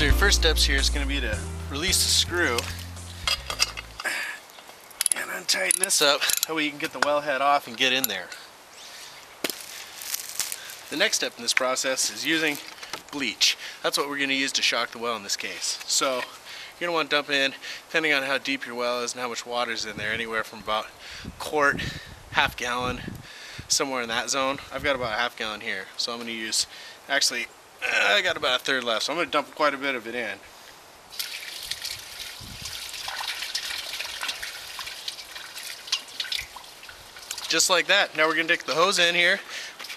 first steps here is going to be to release the screw and untighten this up. That way you can get the well head off and get in there. The next step in this process is using bleach. That's what we're going to use to shock the well in this case. So you're going to want to dump in, depending on how deep your well is and how much water is in there, anywhere from about quart, half gallon, somewhere in that zone. I've got about a half gallon here, so I'm going to use, actually, I got about a third left, so I'm going to dump quite a bit of it in. Just like that. Now we're going to take the hose in here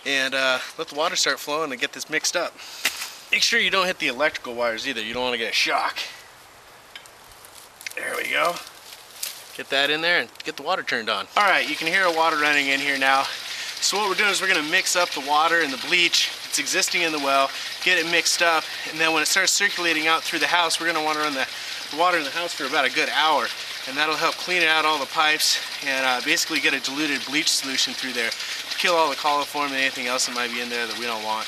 and uh, let the water start flowing and get this mixed up. Make sure you don't hit the electrical wires either. You don't want to get a shock. There we go. Get that in there and get the water turned on. All right, you can hear water running in here now. So what we're doing is we're gonna mix up the water and the bleach that's existing in the well, get it mixed up, and then when it starts circulating out through the house, we're gonna wanna run the water in the house for about a good hour. And that'll help clean out all the pipes and uh, basically get a diluted bleach solution through there to kill all the coliform and anything else that might be in there that we don't want.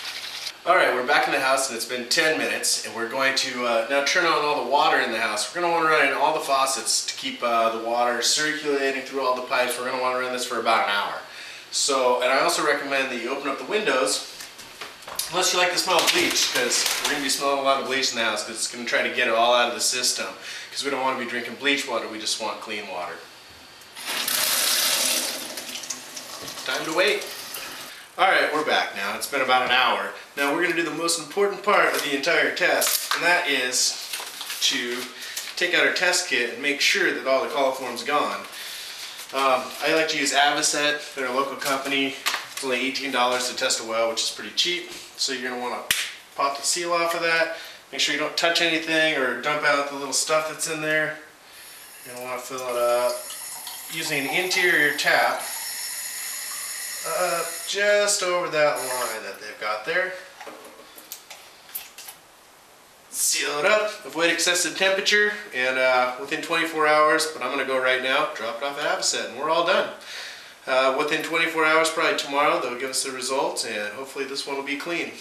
All right, we're back in the house and it's been 10 minutes and we're going to uh, now turn on all the water in the house. We're going to want to run in all the faucets to keep uh, the water circulating through all the pipes. We're going to want to run this for about an hour. So, and I also recommend that you open up the windows unless you like the smell of bleach because we're going to be smelling a lot of bleach in the house because it's going to try to get it all out of the system because we don't want to be drinking bleach water, we just want clean water. Time to wait. Alright, we're back now. It's been about an hour. Now we're going to do the most important part of the entire test, and that is to take out our test kit and make sure that all the coliform's gone. Um, I like to use Avocet. They're a local company. It's only $18 to test a well, which is pretty cheap. So you're going to want to pop the seal off of that. Make sure you don't touch anything or dump out the little stuff that's in there. You're going to want to fill it up using an interior tap uh, just over that line that they've got there. Seal it up, avoid excessive temperature, and uh, within 24 hours, but I'm going to go right now, drop it off at Avocet, and we're all done. Uh, within 24 hours, probably tomorrow, they'll give us the results, and hopefully this one will be clean.